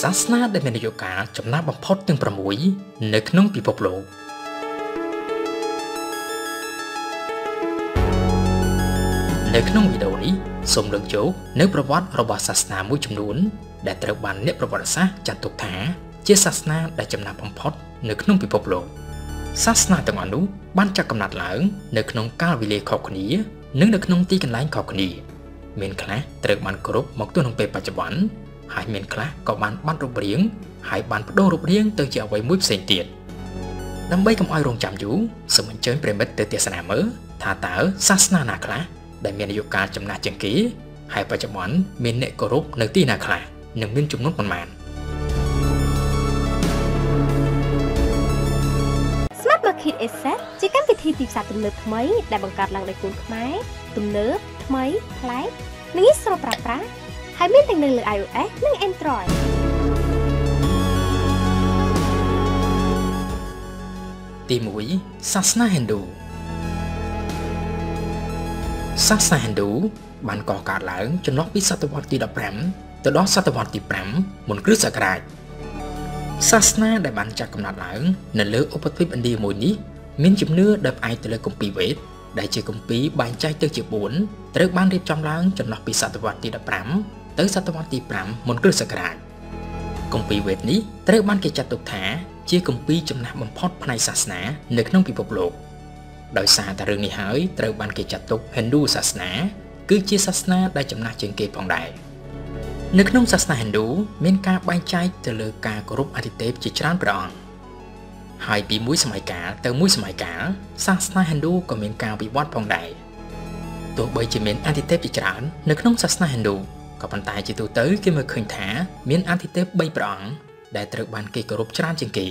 សាសនាដែលមានអាយុកាលចំណាស់បំផុតទាំង6នៅក្នុងពិភពលោកនៅក្នុងវីដេអូនេះសូមលើកយកនៅប្រវត្តិរបស់សាសនាមួយចំនួន ដែលត្រូវបានអ្នកប្រវត្តិសាស្ត្រចាត់ទុកថា ជាសាសនាដែលចំណាស់បំផុតនៅក្នុងពិភពលោកសាសនាទាំងអស់នោះបានចាក់កំណត់ឡើង នៅក្នុងកាលវេលាខុសគ្នា និងនៅក្នុងទីកន្លែងខុសគ្នា មានខ្លះត្រូវបានគោរពមកទល់នឹងពេលបច្ចុប្បន្ន ហើយមានខ្លះក៏បានបាត់រូបរាងហើយបានបដូររូបរាងទៅជាអ្វីមួយផ្សេងទៀតដើម្បីកុំឲ្យរងចាំយូរសូមអញ្ជើញប្រិមិត្តទៅទស្សនាមើលថាតើសាសនាណាខ្លះដែលមានអាយុកាលចំណាស់ជាងគេហើយបច្ចុប្បន្នមានអ្នកគោរពនៅទីណាខ្លះនិងមានចំនួនប៉ុន្មាន Smart Market Asset ជាកម្មវិធីទីផ្សារទំនើបថ្មីដែលបង្កើតឡើងដោយកូនខ្មែរទំនើបថ្មីប្លែកនិងងាយស្រួលប្រើប្រាស់ ហើយមានទាំងនៅលើ iOS និង Android ទី1សាសនាហិណ្ឌូសាសនាហិណ្ឌូបានកកើតឡើងចន្លោះពីសតវត្សទី15ទៅដល់សតវត្សទី5មុនគ្រិស្តសករាជសាសនាដែលបានចាត់កំណត់ឡើង នៅលើឧបទ្វីបឥណ្ឌាមួយនេះមានជំនឿដែលផ្អែកទៅលើគម្ពីរវេទដែលជាគម្ពីរបែងចែកទៅជា4ត្រូវបានរៀបចំឡើងចន្លោះពីសតវត្សទី15 ទៅសតវត្សទី5មុនគ្រិស្តសករាជគម្ពីរវេទនេះត្រូវបានគេចាត់ទុកថា ជាគម្ពីរចំណាស់បំផុតផ្នែកសាសនា នៅក្នុងពិភពលោកដោយសារតែរឿងនេះហើយត្រូវបានគេចាត់ទុក Hindu សាសនា គឺជាសាសនាដែលចំណាស់ជាងគេផងដែរនៅក្នុងសាសនា Hindu មានការបែងចែកទៅលើការគោរពអាទិទេពជាច្រើនព្រះអង្គហើយពីមួយសម័យកាលទៅមួយសម័យកាលសាសនា Hindu ក៏មានការវិវត្តផងដែរទោះបីជាមានអាទិទេពជាច្រើននៅក្នុងសាសនា Hindu ក៏ប៉ុន្តែជាទូទៅគេមើលឃើញថាមានអាទិទេព3ព្រះអង្គដែលត្រូវបានគេគោរពច្រើនជាងគេ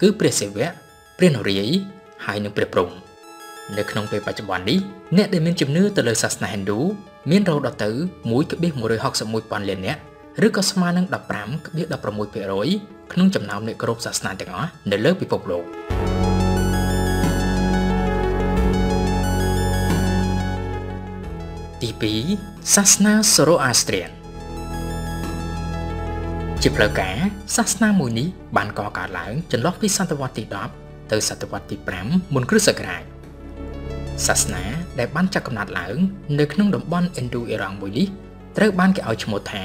គឺព្រះសិវៈព្រះនរាយណ៍ហើយនិងព្រះព្រហ្មនៅក្នុងពេលបច្ចុប្បន្ននេះអ្នកដែលមានជំនឿទៅលើសាសនា Hindu មានរហូតដល់ទៅ1.161ពាន់លាននាក់ឬក៏ស្មើនឹង15.16%ក្នុងចំណោមអ្នកគោរពសាសនាទាំងអស់នៅលើពិភពលោក 2សាសនា Zoroastrian ជាផ្លូវការសាសនាមួយនេះបានកកើតឡើងចន្លោះពីសតវត្សទី10ទៅសតវត្សទី5មុនគ្រិស្តសករាជសាសនាដែលបានចាត់កំណត់ឡើង នៅក្នុងតំបន់ Indo-Iran មួយនេះត្រូវបានគេឲ្យឈ្មោះថា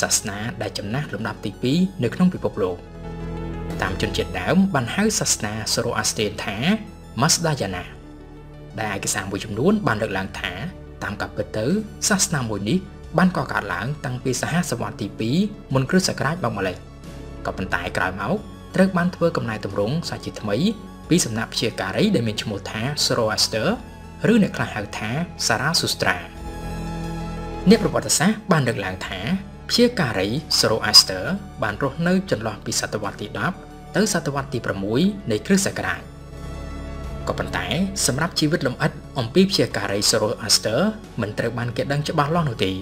សាសនាដែលចំណាស់លំដាប់ទី2នៅក្នុងពិភពលោកតាមជនជាតិដើមបានហៅសាសនា Zoroastrian ថា Masdayana ដែលឯកសារមួយចំនួនបានលើកឡើងថា តាមការពិតទៅសាសនាមួយនេះបានកកើតឡើងតាំងពីសហសវត្សទី2មុនគ្រិស្តសករាជមកម្លេះក៏ប៉ុន្តែក្រោយមកត្រូវបានធ្វើកំណែតម្រង់សាជាថ្មី ពីសំណាក់ព្យាការីដែលមានឈ្មោះថា Zoroaster ឬអ្នកខ្លះហៅថា Zarathustra អ្នកប្រវត្តិសាស្ត្របានលើកឡើងថាព្យាការី Zoroaster បានរស់នៅចន្លោះពីសតវត្សទី10ទៅសតវត្សទី6នៃគ្រិស្តសករាជ ក៏ប៉ុន្តែសម្រាប់ជីវិតលំអិតអំពីព្យាការី Zoroaster មិនត្រូវបានគេដឹងច្បាស់លាស់នោះទេ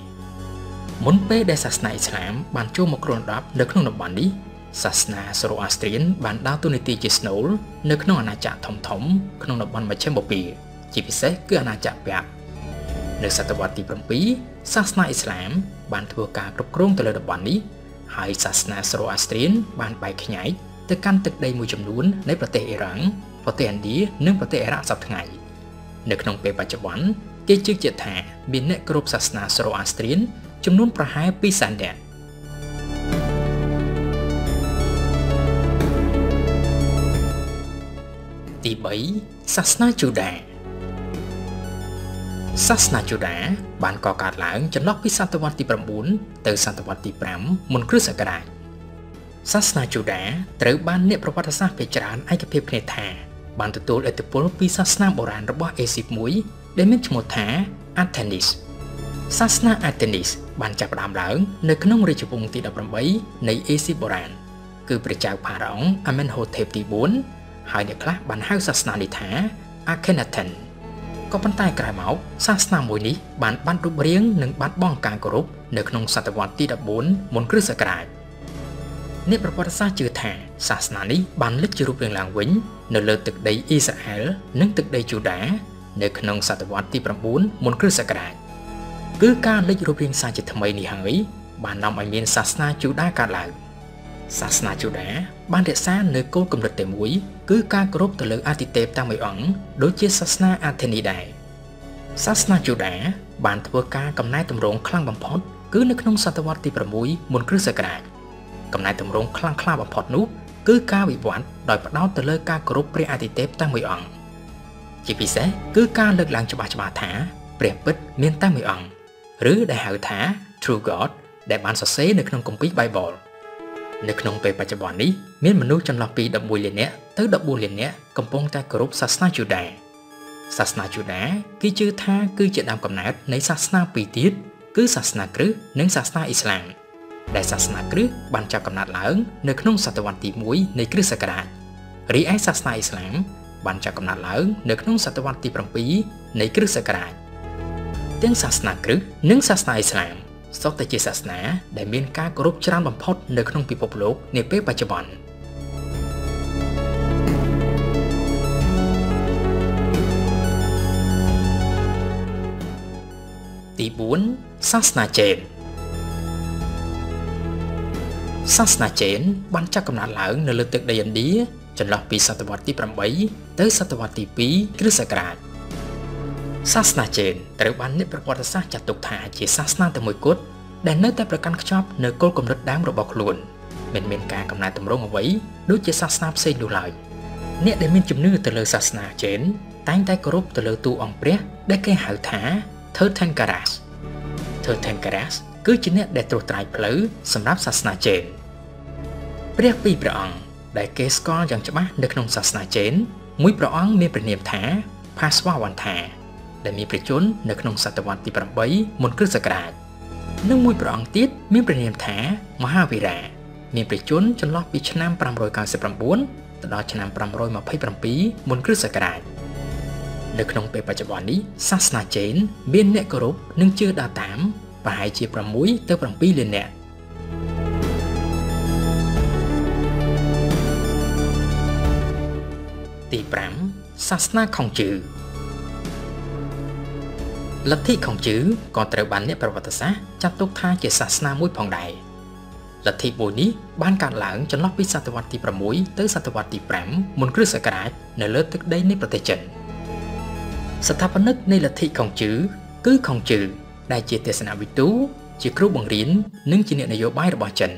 មុនពេលដែលសាសនាអ៊ីស្លាមបានចូលមកគ្រួនដប់នៅក្នុងតំបន់នេះសាសនា Zoroastrian បានដើរតួនាទីជាស្នូលនៅក្នុងអាណាចក្រធំធំក្នុងតំបន់មជ្ឈិមបូព៌ាជាពិសេសគឺអាណាចក្រពាក់នៅសតវត្សទី7សាសនាអ៊ីស្លាម បានធ្វើការគ្រប់គ្រងទៅលើតំបន់នេះហើយសាសនា Zoroastrian បានបែកខ្ញែកទៅកាន់ទឹកដីមួយចំនួននៃប្រទេសអ៊ីរ៉ង់ ប្រទេសឥណ្ឌានិងប្រទេសអារ៉ាប់សប្តាហ៍ថ្ងៃនៅក្នុងពេលបច្ចុប្បន្នគេជឿជាក់ថាមានអ្នកគោរពសាសនា Zoroastrian ចំនួនប្រហែល2សែននាក់ទី3សាសនាជូដាសាសនាជូដាបានកកើតឡើងចន្លោះពីសតវត្សទី9ទៅសតវត្សទី5មុនគ្រិស្តសករាជសាសនាជូដាត្រូវបានអ្នកប្រវត្តិសាស្ត្រភាគច្រើនឯកភាពគ្នាថា បានទទួលឥទ្ធិពលពីសាសនាបុរាណរបស់អេស៊ីបមួយដែលមានឈ្មោះថា Athanis សាសនា Athanis បានចាប់ផ្ដើមឡើងនៅក្នុងរាជវង្សទី18នៃអេស៊ីបបុរាណគឺព្រះចៅផារ៉ាអុង Amenhotep ទី4ហើយអ្នកខ្លះបានហៅសាសនានេះថា Akhenaten ក៏ប៉ុន្តែក្រោយមកសាសនាមួយនេះបានបាត់រូបរាងនិងបាត់បង់ការគោរពនៅក្នុងសតវត្សទី14មុនគ្រិស្តសករាជអ្នកប្រវត្តិសាស្ត្រជឿថា សាសនានេះបានលេចជារូបរាងឡើងវិញនៅលើទឹកដីអ៊ីស្រាអែលនិងទឹកដីជូដានៅក្នុងសតវត្សទី9មុនគ្រិស្តសករាជគឺការលេចរូបរាងសាជាថ្មីនេះហើយបាននាំឲ្យមានសាសនាជូដាកើតឡើងសាសនាជូដាបានរក្សានៅគោលគំនិតតែមួយគឺការគោរពទៅលើអាទិទេពតែមួយអង្គដូចជាសាសនាអាថេនីដែរសាសនាជូដាបានធ្វើការកំណែតម្រង់ខ្លាំងបំផុតគឺនៅក្នុងសតវត្សទី6មុនគ្រិស្តសករាជកំណែតម្រង់ខ្លាំងក្លាបំផុតនោះ គឺការវិវត្តដោយផ្ដោតទៅលើការគោរពព្រះអាទិទេពតែមួយអង្គជាពិសេសគឺការលើកឡើងច្បាស់ច្បាស់ថាព្រះពិតមានតែមួយអង្គឬដែលហៅថា True God ដែលបានសរសេរនៅក្នុងគម្ពីរ Bible នៅក្នុងពេលបច្ចុប្បន្ននេះមានមនុស្សចន្លោះពី11លាននាក់ទៅ14លាននាក់កំពុងតែគោរពសាសនាយូដាសាសនាយូដាគេជឿថាគឺជាដើមកំណើតនៃសាសនាពីរទៀតគឺសាសនាគ្រិស្តនិងសាសនាអ៊ីស្លាម ដែលសាសនាគ្រិស្តបានចាប់កំណើតឡើង នៅក្នុងសតវត្សទី1នៃគ្រិស្តសករាជរីឯសាសនាអ៊ីស្លាមបានចាប់កំណើតឡើងនៅក្នុងសតវត្សទី7នៃគ្រិស្តសករាជទាំងសាសនាគ្រិស្តនិងសាសនាអ៊ីស្លាមសុទ្ធតែជាសាសនាដែលមានការគោរពច្រើនបំផុតនៅក្នុងពិភពលោកនាពេលបច្ចុប្បន្នទី4សាសនាចេន សាសនាចេនបានចាក់កំណើតឡើងនៅលើទឹកដីឥណ្ឌាចន្លោះពីសតវត្សទី8ទៅសតវត្សទី2គ្រិស្តសករាជសាសនាចេនត្រូវបានអ្នកប្រវត្តិសាស្ត្រចាត់ទុកថាជាសាសនាតែមួយគត់ដែលនៅតែប្រកាន់ខ្ជាប់នៅគោលគំនិតដើមរបស់ខ្លួនមិនមានការកំណែតម្រង់អ្វីដូចជាសាសនាផ្សេងនោះឡើយអ្នកដែលមានជំនឿទៅលើសាសនាចេនតែងតែគោរពទៅលើតួអង្គព្រះដែលគេហៅថា Tirthankaras Tirthankaras គឺជាអ្នកដែលត្រួសត្រាយផ្លូវសម្រាប់សាសនាចេនព្រះពីរព្រះអង្គដែលគេស្គាល់យ៉ាងច្បាស់នៅក្នុងសាសនាចេនមួយព្រះអង្គមានព្រះនាមថា Phaswavanta ដែលមានប្រជជននៅក្នុងសតវត្សទី8មុនគ្រិស្តសករាជនិងមួយព្រះអង្គទៀតមានព្រះនាមថាមហាវីរាមានប្រជជនចន្លោះពីឆ្នាំ599ទៅដល់ឆ្នាំ527មុនគ្រិស្តសករាជនៅក្នុងពេលបច្ចុប្បន្ននេះសាសនាចេនមានអ្នកគោរពនិងជឿដើរតាម ប្រហែលជា6ទៅ7លាននាក់ទី5សាសនាខុងជឺលទ្ធិខុងជឺក៏ត្រូវបានអ្នកប្រវត្តិសាស្ត្រចាត់ទុកថាជាសាសនាមួយផងដែរលទ្ធិមួយនេះបានកើតឡើងចន្លោះពីសតវត្សទី6ទៅសតវត្សទី5មុនគ្រិស្តសករាជនៅលើទឹកដីនៃប្រទេសចិនស្ថាបនិកនៃលទ្ធិខុងជឺគឺខុងជឺ ដែលជាទេសនវិទូជាគ្រូបង្រៀននិងជាអ្នកនយោបាយរបស់ចិន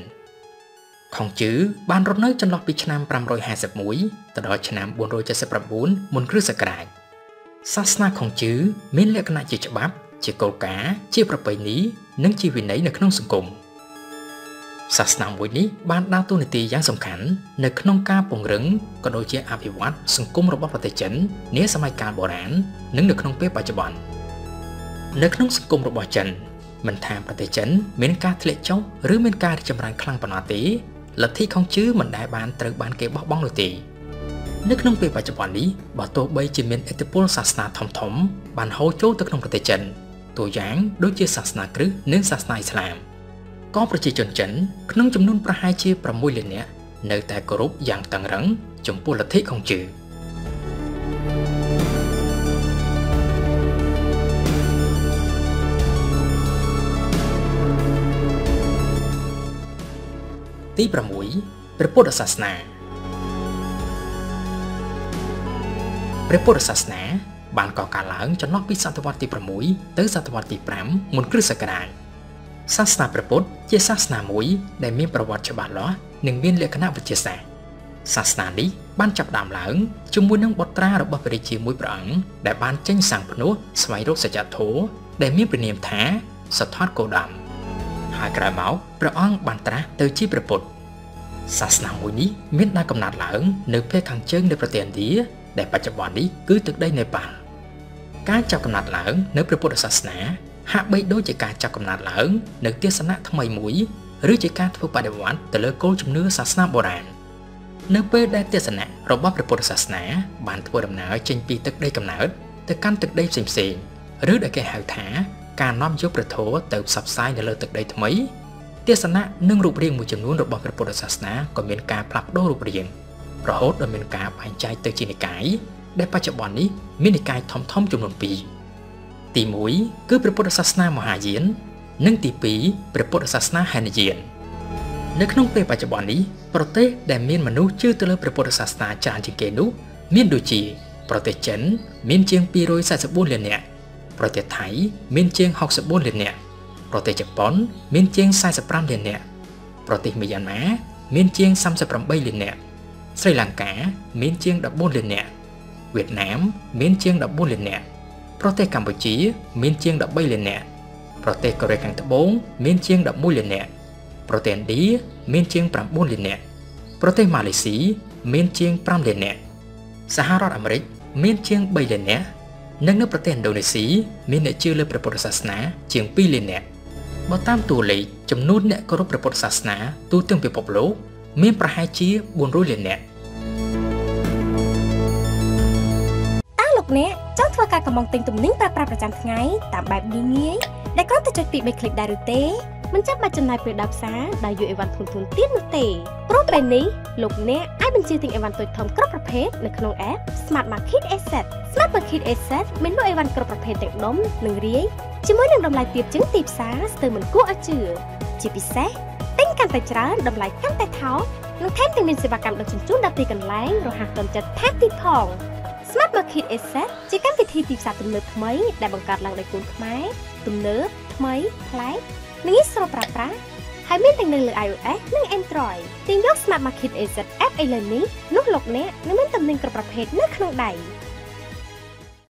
ខុងជឺបានរស់នៅចន្លោះពីឆ្នាំ551ទៅដល់ឆ្នាំ479មុនគ្រិស្តសករាជសាសនាខុងជឺមានលក្ខណៈជាច្បាប់ ជាគោលការណ៍ជាប្រពៃណីនិងជាវិន័យនៅក្នុងសង្គមសាសនាមួយនេះបានដើរតួនាទីយ៉ាងសំខាន់នៅក្នុងការពង្រឹងក៏ដូចជាអភិវឌ្ឍសង្គមរបស់ប្រទេសចិននាសម័យកាលបុរាណនិងនៅក្នុងពេលបច្ចុប្បន្ន នៅក្នុងសង្គមរបស់ចិនមិនថាប្រទេសចិន មានការធ្លាក់ចុះឬមានការរីកចម្រើនខ្លាំងប៉ុណ្ណាទេលទ្ធិខុងជឺមិនដែលបានត្រូវបានគេបោះបង់នោះទេនៅក្នុងពេលបច្ចុប្បន្ននេះបើទោះបីជាមានឥទ្ធិពលសាសនាធំធំ បានហូរចូលទៅក្នុងប្រទេសចិនតួយ៉ាងដូចជាសាសនាគ្រិស្តនិងសាសនាអ៊ីស្លាមក៏ប្រជាជនចិនក្នុងចំនួនប្រហែលជា6លាននាក់នៅតែគោរពយ៉ាងតឹងរ៉ឹងចំពោះលទ្ធិខុងជឺ ទី6ព្រះពុទ្ធសាសនាព្រះពុទ្ធសាសនា បានកកើតឡើងចន្លោះពីសតវត្សទី6ទៅសតវត្សទី5មុនគ្រិស្តសករាជសាសនាព្រះពុទ្ធជាសាសនាមួយ ដែលមានប្រវត្តិច្បាស់លាស់និងមានលក្ខណៈវិទ្យាសាស្ត្រសាសនានេះបានចាប់ផ្ដើមឡើងជាមួយនឹងបុត្រារបស់ព្រះរាជាមួយព្រះអង្គដែលបានចេញសាងភ្នោះស្វែងរកសច្ចធម៌ដែលមានព្រះនាមថាសទ្ធត្ថគោតម ហើយក្រោយមកព្រះអង្គបានត្រាស់ទៅជាព្រះពុទ្ធសាសនាមួយនេះមានដើមកំណើតឡើង នៅភាគខាងជើងនៃប្រទេសឥណ្ឌាដែលបច្ចុប្បន្ននេះគឺទឹកដីនេប៉ាល់ការចាប់កំណើតឡើងនៅព្រះពុទ្ធសាសនា ហាក់បីដូចជាការចាប់កំណើតឡើង នៅទស្សនៈថ្មីមួយឬជាការធ្វើបដិវត្តទៅលើគោលជំនឿសាសនាបុរាណនៅពេលដែលទស្សនៈរបស់ព្រះពុទ្ធសាសនា បានធ្វើដំណើរចេញពីទឹកដីកំណើតទៅកាន់ទឹកដីផ្សេងផ្សេងឬដែលគេហៅថា ការនាំយកព្រះធម៌ទៅផ្សព្វផ្សាយនៅលើទឹកដីថ្មីទស្សនៈនិងរូបរាងមួយចំនួនរបស់ព្រះពុទ្ធសាសនាក៏មានការផ្លាស់ប្ដូររូបរាងរហូតដល់មានការបែងចែកទៅជានិកាយដែលបច្ចុប្បន្ននេះមាននិកាយធំធំចំនួន2ទី1គឺព្រះពុទ្ធសាសនាមហាយាន និងទី2ព្រះពុទ្ធសាសនាហេនយាននៅក្នុងពេលបច្ចុប្បន្ននេះប្រទេសដែលមានមនុស្សជឿទៅលើព្រះពុទ្ធសាសនាច្រើនជាងគេនោះមានដូចជា ប្រទេសចិន មានជាង244លាននាក់ ប្រទេសថៃមានជាង64លាននាក់ប្រទេសជប៉ុនមានជាង45លាននាក់ប្រទេសមីយ៉ាន់ម៉ាមានជាង38លាននាក់ស្រីលង្កាមានជាង14លាននាក់វៀតណាមមានជាង14លាននាក់ប្រទេសកម្ពុជាមានជាង13លាននាក់ប្រទេសកូរ៉េខាងត្បូងមានជាង11លាននាក់ប្រទេសឥណ្ឌាមានជាង9លាននាក់ប្រទេសម៉ាឡេស៊ីមានជាង5លាននាក់សហរដ្ឋអាមេរិកមានជាង3លាននាក់ និងនៅប្រទេសឥណ្ឌូនេស៊ីមានអ្នកជឿលើព្រះពុទ្ធសាសនាជាង2លាននាក់បើតាមតួលេខចំនួនអ្នកគោរពព្រះពុទ្ធសាសនាទូទាំងពិភពលោកមានប្រហែលជា400លាននាក់តើលោកអ្នកចង់ធ្វើការកំងទិញទំនិញប្រើប្រាស់ប្រចាំថ្ងៃតាមបែបងាយងាយដែលគ្រាន់តែចុចពី3คลิกដែរឬទេ មិនចាំបាច់ចំណាយពេលដល់ផ្សារដោយយកអីវ៉ាន់ធុនធុនទៀតនោះទេព្រោះពេលនេះលោកអ្នកអាចបញ្ជាទិញអីវ៉ាន់តូចធំគ្រប់ប្រភេទនៅក្នុង app Smart Market Asset Smart Market Asset មានលក់អីវ៉ាន់គ្រប់ប្រភេទទាំងដុំនិងរាយជាមួយនឹងតម្លៃទាបជាងទីផ្សារស្ទើរមិនគួរឲ្យជឿជាពិសេសទិញកាន់តែច្រើនតម្លៃកាន់តែថោកនិងថែមទាំងមានសេវាកម្មដឹកជញ្ជូនដល់ទីកន្លែងរហ័សទាន់ចិត្តថែមទៀតផង Smart Market Asset ជាកម្មវិធីទីផ្សារទំនើបថ្មីដែលបង្កើតឡើងដោយកូនខ្មែរទំនើបថ្មីប្លែក និងងាយស្រួលប្រើប្រាស់ហើយមានទាំងនៅលើ iOS និង Android ទាញយក Smart Market Asset App ឥឡូវនេះនោះលោកអ្នកនឹងមានទំនិញគ្រប់ប្រភេទនៅក្នុងដៃ